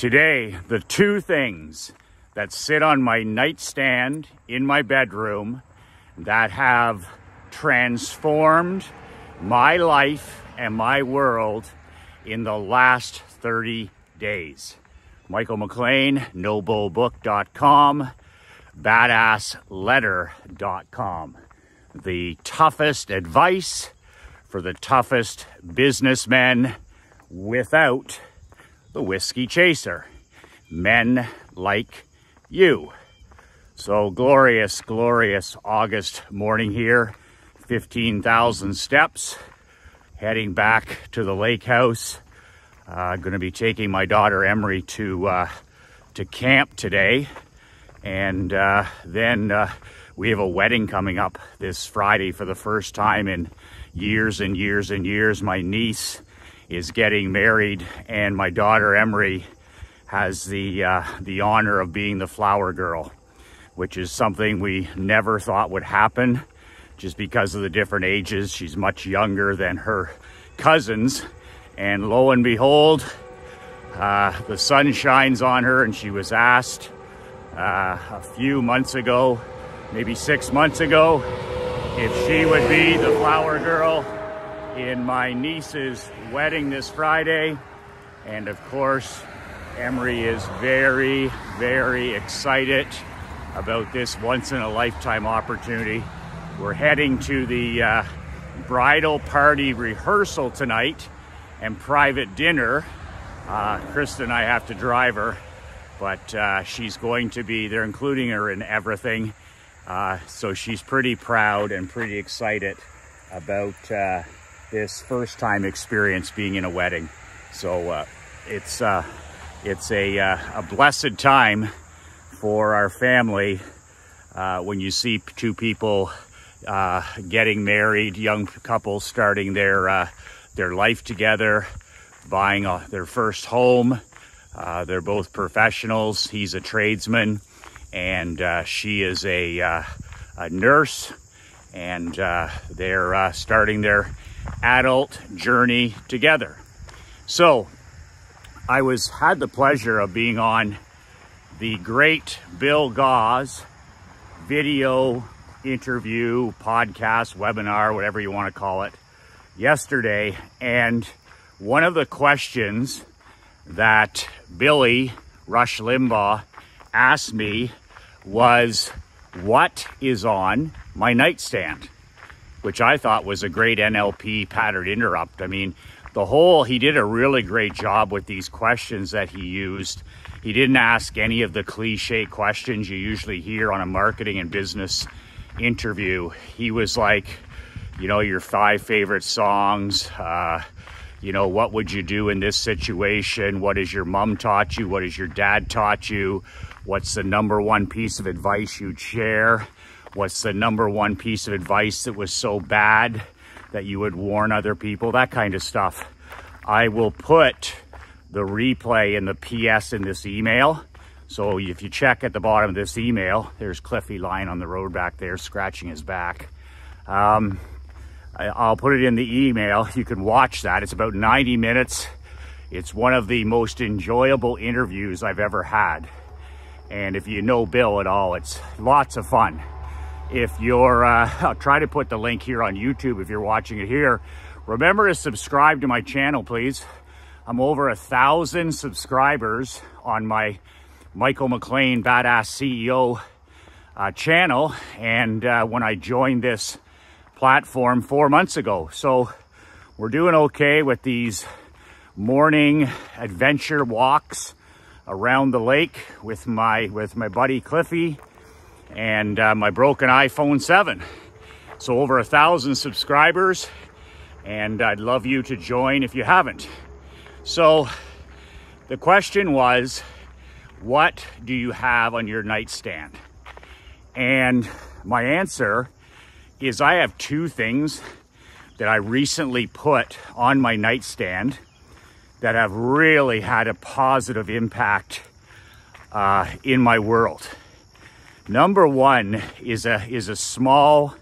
Today, the two things that sit on my nightstand in my bedroom that have transformed my life and my world in the last 30 days. Michael McLean, nobullbook.com, badassletter.com. The toughest advice for the toughest businessmen without the whiskey chaser. Men like you. So glorious, glorious August morning here. 15,000 steps. Heading back to the lake house. Uh, going to be taking my daughter Emery to uh, to camp today, and uh, then uh, we have a wedding coming up this Friday for the first time in years and years and years. My niece is getting married, and my daughter Emery has the uh, the honor of being the flower girl, which is something we never thought would happen, just because of the different ages. She's much younger than her cousins, and lo and behold, uh, the sun shines on her, and she was asked uh, a few months ago, maybe six months ago, if she would be the flower girl in my niece's wedding this Friday. And of course, Emery is very, very excited about this once in a lifetime opportunity. We're heading to the uh, bridal party rehearsal tonight and private dinner. Uh, Krista and I have to drive her, but uh, she's going to be, they're including her in everything. Uh, so she's pretty proud and pretty excited about uh, this first time experience being in a wedding. So uh, it's uh, it's a, uh, a blessed time for our family uh, when you see two people uh, getting married, young couples starting their uh, their life together, buying their first home. they're both professionals. He's a tradesman, and she is a, a nurse and they're starting their adult journey together. So I was had the pleasure of being on the great Bill Gause video interview, podcast, webinar, whatever you want to call it, yesterday. And one of the questions that Billy Rush Limbaugh asked me was, what is on my nightstand? Which I thought was a great NLP pattern interrupt. I mean, the whole, he did a really great job with these questions that he used. He didn't ask any of the cliche questions you usually hear on a marketing and business interview. He was like, you know, your five favorite songs, uh, you know, what would you do in this situation? What has your mom taught you? What has your dad taught you? What's the number one piece of advice you'd share? What's the number one piece of advice that was so bad that you would warn other people? That kind of stuff. I will put the replay and the PS in this email. So if you check at the bottom of this email, there's Cliffy lying on the road back there, scratching his back. Um, I'll put it in the email. You can watch that. It's about 90 minutes. It's one of the most enjoyable interviews I've ever had. And if you know Bill at all, it's lots of fun if you're, uh, I'll try to put the link here on YouTube if you're watching it here. Remember to subscribe to my channel, please. I'm over a thousand subscribers on my Michael McLean Badass CEO uh, channel. And uh, when I joined this platform four months ago. So we're doing okay with these morning adventure walks around the lake with my with my buddy Cliffy and uh, my broken iPhone 7. So over a thousand subscribers and I'd love you to join if you haven't. So the question was, what do you have on your nightstand? And my answer is I have two things that I recently put on my nightstand that have really had a positive impact uh, in my world. Number one is a, is a small,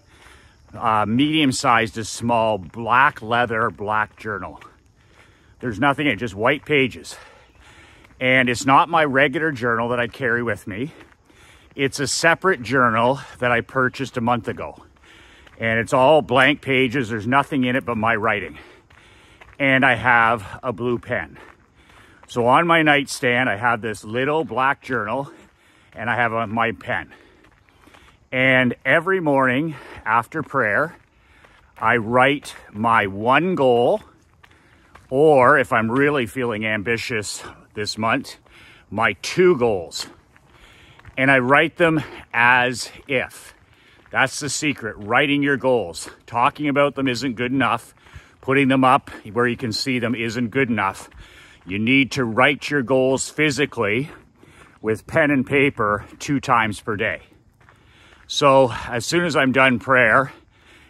uh, medium-sized to small black leather black journal. There's nothing in it, just white pages. And it's not my regular journal that I carry with me. It's a separate journal that I purchased a month ago. And it's all blank pages. There's nothing in it but my writing. And I have a blue pen. So on my nightstand, I have this little black journal and I have a, my pen. And every morning after prayer, I write my one goal, or if I'm really feeling ambitious this month, my two goals. And I write them as if. That's the secret, writing your goals. Talking about them isn't good enough. Putting them up where you can see them isn't good enough. You need to write your goals physically with pen and paper two times per day. So as soon as I'm done prayer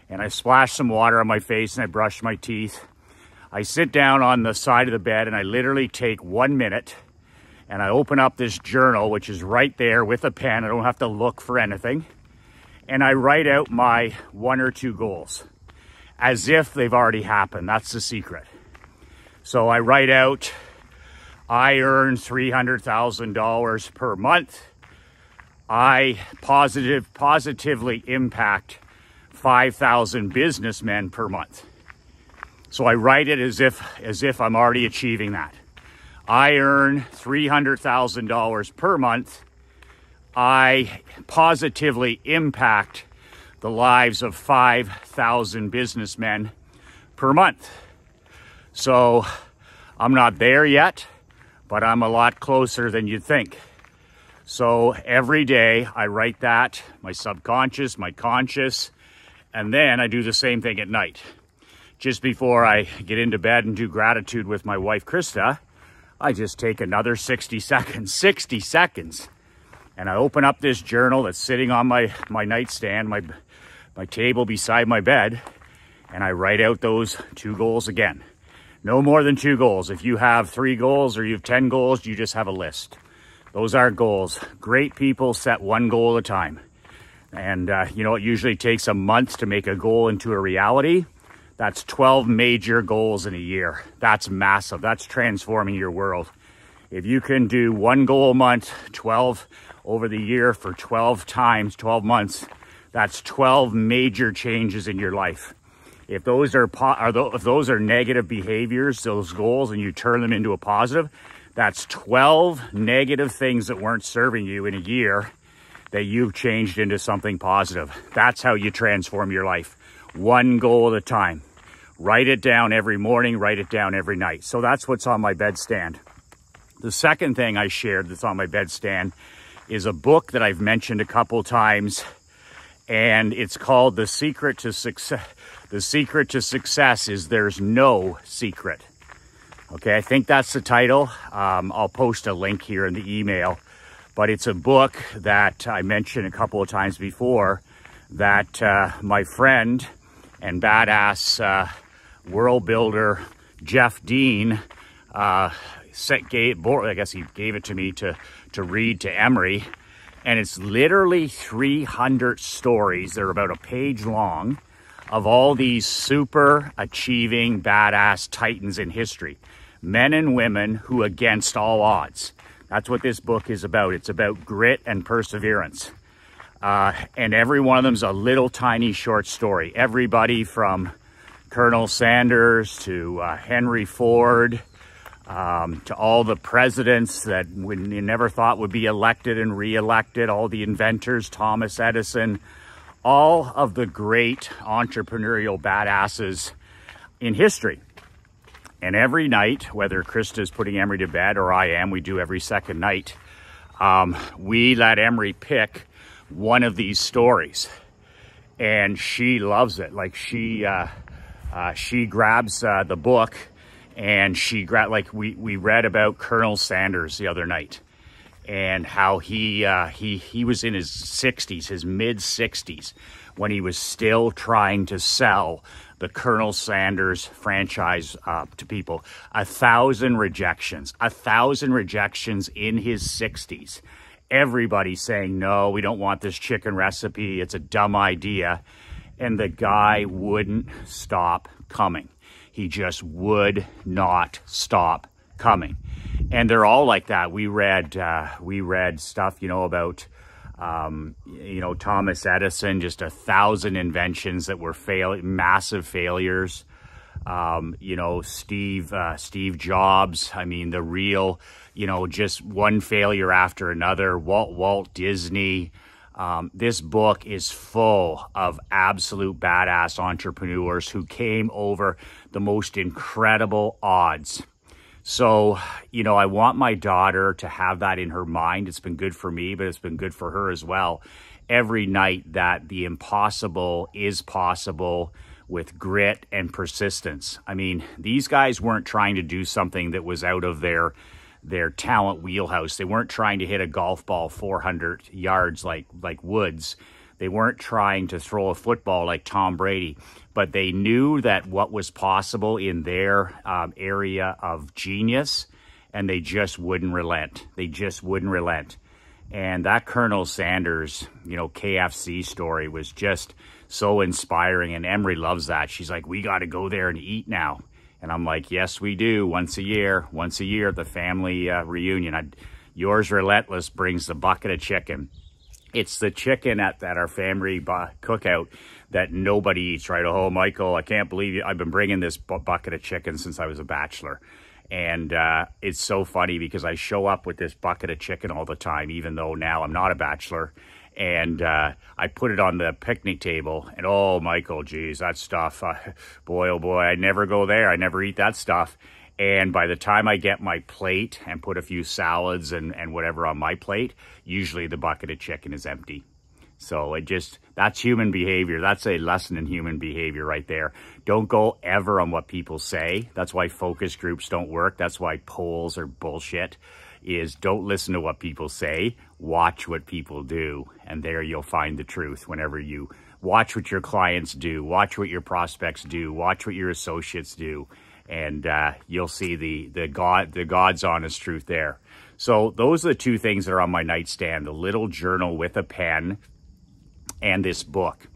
and I splash some water on my face and I brush my teeth, I sit down on the side of the bed and I literally take one minute and I open up this journal, which is right there with a pen. I don't have to look for anything. And I write out my one or two goals as if they've already happened. That's the secret. So I write out I earn $300,000 per month. I positive, positively impact 5,000 businessmen per month. So I write it as if, as if I'm already achieving that. I earn $300,000 per month. I positively impact the lives of 5,000 businessmen per month. So I'm not there yet but I'm a lot closer than you'd think. So every day I write that, my subconscious, my conscious, and then I do the same thing at night. Just before I get into bed and do gratitude with my wife, Krista, I just take another 60 seconds, 60 seconds. And I open up this journal that's sitting on my, my nightstand, my, my table beside my bed, and I write out those two goals again. No more than two goals. If you have three goals or you have 10 goals, you just have a list. Those are goals. Great people set one goal at a time. And, uh, you know, it usually takes a month to make a goal into a reality. That's 12 major goals in a year. That's massive. That's transforming your world. If you can do one goal a month, 12 over the year for 12 times, 12 months, that's 12 major changes in your life. If those are, are those, if those are negative behaviors, those goals, and you turn them into a positive, that's 12 negative things that weren't serving you in a year that you've changed into something positive. That's how you transform your life. One goal at a time. Write it down every morning, write it down every night. So that's what's on my bedstand. The second thing I shared that's on my bedstand is a book that I've mentioned a couple times, and it's called The Secret to Success the secret to success is there's no secret. Okay, I think that's the title. Um, I'll post a link here in the email. But it's a book that I mentioned a couple of times before that uh, my friend and badass uh, world builder Jeff Dean uh, set, gave, I guess he gave it to me to, to read to Emery. And it's literally 300 stories. They're about a page long of all these super achieving badass titans in history. Men and women who against all odds. That's what this book is about. It's about grit and perseverance. Uh, and every one of them is a little tiny short story. Everybody from Colonel Sanders to uh, Henry Ford um, to all the presidents that we never thought would be elected and re-elected, all the inventors, Thomas Edison, all of the great entrepreneurial badasses in history. And every night, whether Krista is putting Emery to bed or I am, we do every second night, um, we let Emery pick one of these stories. And she loves it. Like she, uh, uh, she grabs uh, the book and she grab like we, we read about Colonel Sanders the other night and how he uh, he he was in his 60s, his mid 60s, when he was still trying to sell the Colonel Sanders franchise uh, to people. A thousand rejections, a thousand rejections in his 60s. Everybody saying, no, we don't want this chicken recipe. It's a dumb idea. And the guy wouldn't stop coming. He just would not stop coming. And they're all like that. We read, uh, we read stuff, you know, about, um, you know, Thomas Edison, just a thousand inventions that were fail, massive failures. Um, you know, Steve, uh, Steve Jobs. I mean, the real, you know, just one failure after another. Walt, Walt Disney. Um, this book is full of absolute badass entrepreneurs who came over the most incredible odds. So, you know, I want my daughter to have that in her mind. It's been good for me, but it's been good for her as well. Every night that the impossible is possible with grit and persistence. I mean, these guys weren't trying to do something that was out of their their talent wheelhouse. They weren't trying to hit a golf ball 400 yards like like Woods. They weren't trying to throw a football like Tom Brady, but they knew that what was possible in their um, area of genius, and they just wouldn't relent. They just wouldn't relent. And that Colonel Sanders, you know, KFC story was just so inspiring. And Emery loves that. She's like, we got to go there and eat now. And I'm like, yes, we do. Once a year, once a year the family uh, reunion. I, yours Relentless brings the bucket of chicken. It's the chicken at, at our family cookout that nobody eats, right? Oh, Michael, I can't believe you. I've been bringing this bucket of chicken since I was a bachelor. And uh, it's so funny because I show up with this bucket of chicken all the time, even though now I'm not a bachelor. And uh, I put it on the picnic table. And oh, Michael, geez, that stuff, uh, boy, oh boy, I never go there. I never eat that stuff. And by the time I get my plate and put a few salads and, and whatever on my plate, usually the bucket of chicken is empty. So it just, that's human behavior. That's a lesson in human behavior right there. Don't go ever on what people say. That's why focus groups don't work. That's why polls are bullshit is don't listen to what people say. Watch what people do. And there you'll find the truth whenever you watch what your clients do, watch what your prospects do, watch what your associates do. And uh, you'll see the, the God, the God's honest truth there. So those are the two things that are on my nightstand, the little journal with a pen and this book.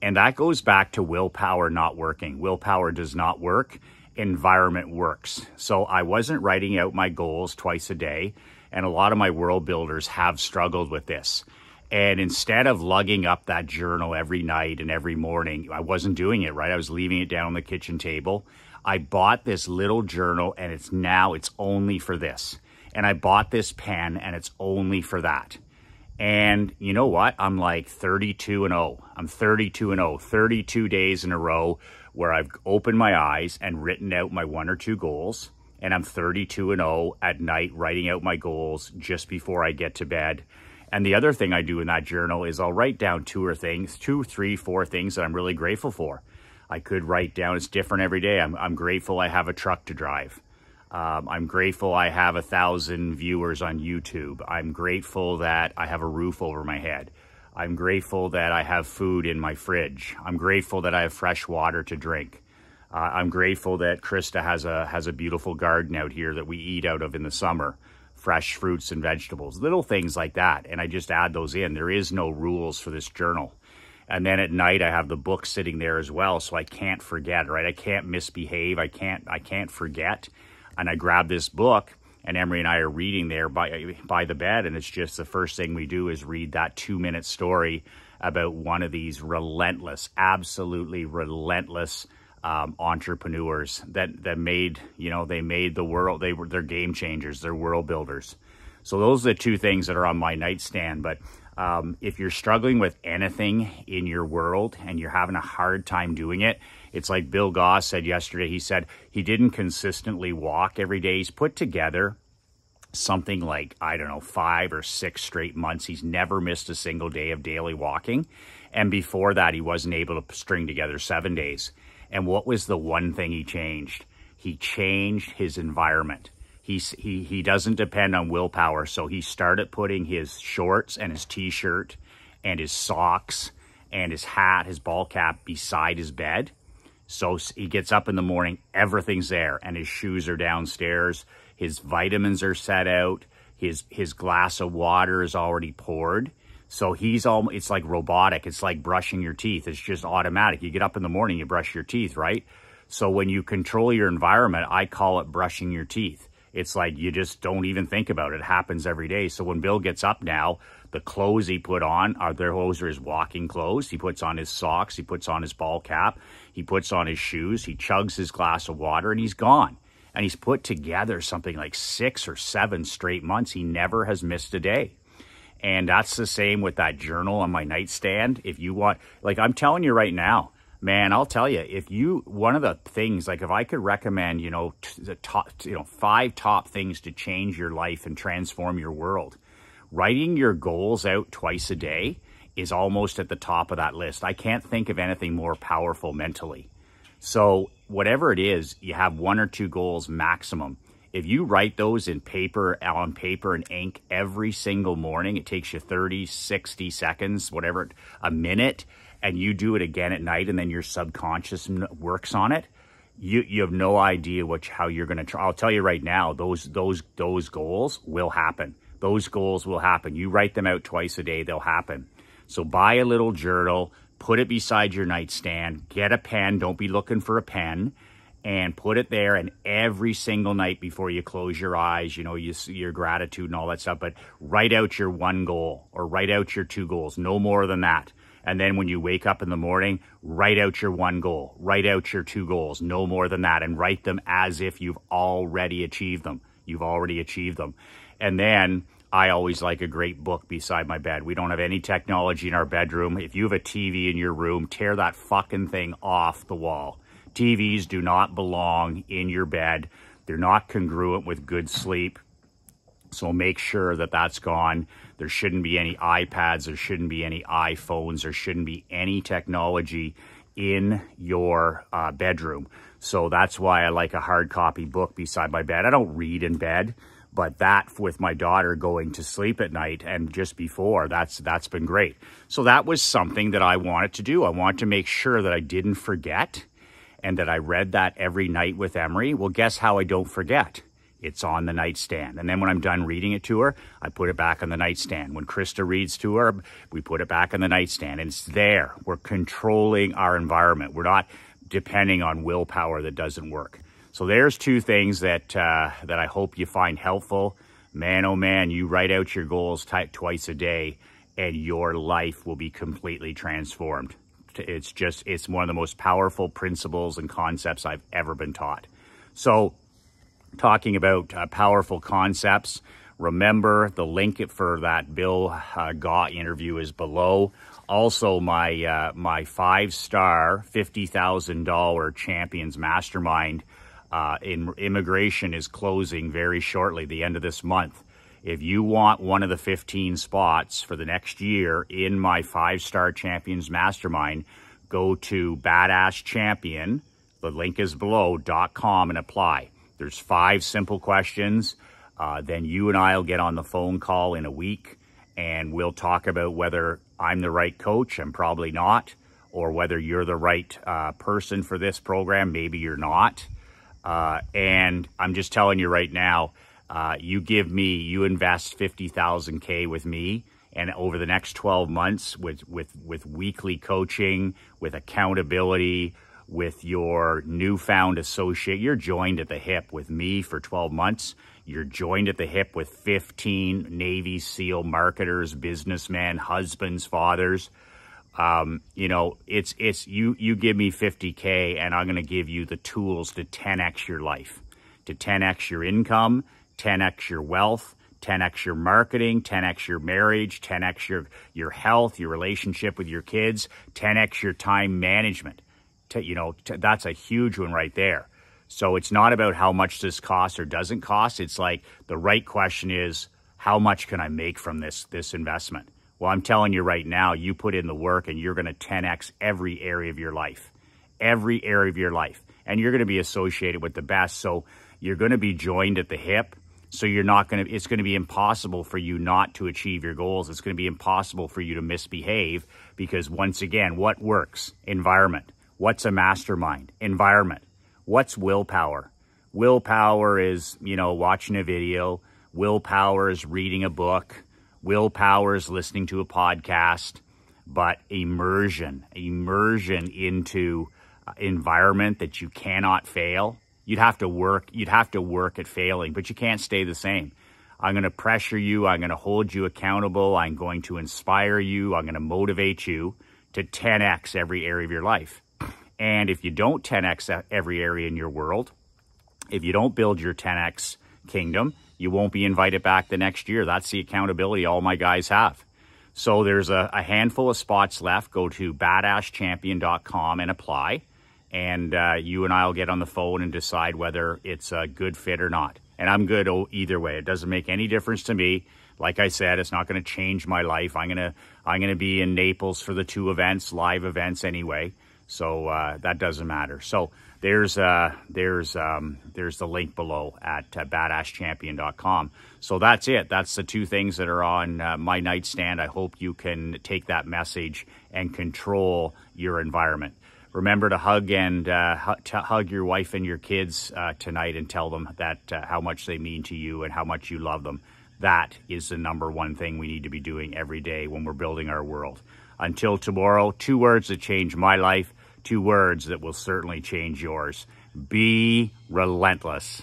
And that goes back to willpower not working. Willpower does not work. Environment works. So I wasn't writing out my goals twice a day. And a lot of my world builders have struggled with this. And instead of lugging up that journal every night and every morning, I wasn't doing it right. I was leaving it down on the kitchen table. I bought this little journal and it's now, it's only for this. And I bought this pen and it's only for that. And you know what? I'm like 32 and 0. I'm 32 and 0. 32 days in a row where I've opened my eyes and written out my one or two goals. And I'm 32 and 0 at night writing out my goals just before I get to bed. And the other thing I do in that journal is I'll write down two or things, two, three, four things that I'm really grateful for. I could write down, it's different every day. I'm, I'm grateful I have a truck to drive. Um, I'm grateful I have a thousand viewers on YouTube. I'm grateful that I have a roof over my head. I'm grateful that I have food in my fridge. I'm grateful that I have fresh water to drink. Uh, I'm grateful that Krista has a has a beautiful garden out here that we eat out of in the summer. Fresh fruits and vegetables, little things like that. And I just add those in. There is no rules for this journal. And then at night I have the book sitting there as well, so I can't forget, right? I can't misbehave. I can't I can't forget and I grab this book and Emery and I are reading there by by the bed and it's just the first thing we do is read that 2 minute story about one of these relentless absolutely relentless um, entrepreneurs that that made you know they made the world they were they're game changers they're world builders. So those are the two things that are on my nightstand but um, if you're struggling with anything in your world and you're having a hard time doing it it's like Bill Goss said yesterday. He said he didn't consistently walk every day. He's put together something like, I don't know, five or six straight months. He's never missed a single day of daily walking. And before that, he wasn't able to string together seven days. And what was the one thing he changed? He changed his environment. He's, he, he doesn't depend on willpower. So he started putting his shorts and his t-shirt and his socks and his hat, his ball cap beside his bed so he gets up in the morning, everything's there, and his shoes are downstairs. His vitamins are set out. His his glass of water is already poured. So he's all it's like robotic. It's like brushing your teeth. It's just automatic. You get up in the morning, you brush your teeth, right? So when you control your environment, I call it brushing your teeth. It's like you just don't even think about it. It happens every day. So when Bill gets up now, the clothes he put on are their those are his walking clothes. He puts on his socks, he puts on his ball cap, he puts on his shoes, he chugs his glass of water, and he's gone. And he's put together something like six or seven straight months. He never has missed a day. And that's the same with that journal on my nightstand. If you want, like I'm telling you right now, man, I'll tell you, if you, one of the things, like if I could recommend, you know, the top, you know, five top things to change your life and transform your world, writing your goals out twice a day is almost at the top of that list. I can't think of anything more powerful mentally. So whatever it is, you have one or two goals maximum. If you write those in paper, on paper and ink every single morning, it takes you 30, 60 seconds, whatever, a minute and you do it again at night and then your subconscious works on it, you you have no idea what how you're going to try. I'll tell you right now, those those those goals will happen. Those goals will happen. You write them out twice a day, they'll happen. So buy a little journal, put it beside your nightstand, get a pen, don't be looking for a pen, and put it there. And every single night before you close your eyes, you know, you see your gratitude and all that stuff, but write out your one goal or write out your two goals, no more than that. And then when you wake up in the morning, write out your one goal, write out your two goals, no more than that, and write them as if you've already achieved them. You've already achieved them. And then I always like a great book beside my bed. We don't have any technology in our bedroom. If you have a TV in your room, tear that fucking thing off the wall. TVs do not belong in your bed. They're not congruent with good sleep. So make sure that that's gone. There shouldn't be any iPads. There shouldn't be any iPhones. There shouldn't be any technology in your uh, bedroom. So that's why I like a hard copy book beside my bed. I don't read in bed, but that with my daughter going to sleep at night and just before, that's that's been great. So that was something that I wanted to do. I wanted to make sure that I didn't forget and that I read that every night with Emery. Well, guess how I don't forget? It's on the nightstand. And then when I'm done reading it to her, I put it back on the nightstand. When Krista reads to her, we put it back on the nightstand and it's there. We're controlling our environment. We're not depending on willpower that doesn't work. So there's two things that, uh, that I hope you find helpful. Man, oh man, you write out your goals twice a day and your life will be completely transformed. It's just, it's one of the most powerful principles and concepts I've ever been taught. So talking about uh, powerful concepts. Remember, the link for that Bill uh, Gaw interview is below. Also, my uh, my five star fifty thousand dollar Champions Mastermind uh, in immigration is closing very shortly, the end of this month. If you want one of the 15 spots for the next year in my five star Champions Mastermind, go to Badass Champion. The link is below. .com and apply. There's five simple questions. Uh, then you and I will get on the phone call in a week and we'll talk about whether I'm the right coach. I'm probably not. Or whether you're the right uh, person for this program. Maybe you're not. Uh, and I'm just telling you right now, uh, you give me, you invest 50,000 K with me and over the next 12 months with, with, with weekly coaching, with accountability, with your newfound associate. You're joined at the hip with me for 12 months. You're joined at the hip with 15 Navy SEAL marketers, businessmen, husbands, fathers. Um, you know, it's, it's, you, you give me 50K and I'm going to give you the tools to 10X your life, to 10X your income, 10X your wealth, 10x your marketing, 10x your marriage, 10x your, your health, your relationship with your kids, 10x your time management to, you know, to, that's a huge one right there. So it's not about how much this costs or doesn't cost. It's like the right question is, how much can I make from this, this investment? Well, I'm telling you right now, you put in the work and you're going to 10x every area of your life, every area of your life. And you're going to be associated with the best. So you're going to be joined at the hip. So you're not going to, it's going to be impossible for you not to achieve your goals. It's going to be impossible for you to misbehave because once again, what works? Environment. What's a mastermind? Environment. What's willpower? Willpower is, you know, watching a video. Willpower is reading a book. Willpower is listening to a podcast. But immersion, immersion into uh, environment that you cannot fail You'd have to work, you'd have to work at failing, but you can't stay the same. I'm going to pressure you. I'm going to hold you accountable. I'm going to inspire you. I'm going to motivate you to 10x every area of your life. And if you don't 10x every area in your world, if you don't build your 10x kingdom, you won't be invited back the next year. That's the accountability all my guys have. So there's a, a handful of spots left. Go to badasschampion.com and apply. And uh, you and I will get on the phone and decide whether it's a good fit or not. And I'm good either way. It doesn't make any difference to me. Like I said, it's not going to change my life. I'm going to I'm going to be in Naples for the two events, live events anyway. So uh, that doesn't matter. So there's uh, there's um, there's the link below at uh, badasschampion.com. So that's it. That's the two things that are on uh, my nightstand. I hope you can take that message and control your environment. Remember to hug and uh, hug your wife and your kids uh, tonight and tell them that uh, how much they mean to you and how much you love them. That is the number one thing we need to be doing every day when we're building our world. Until tomorrow, two words that change my life two words that will certainly change yours. Be relentless.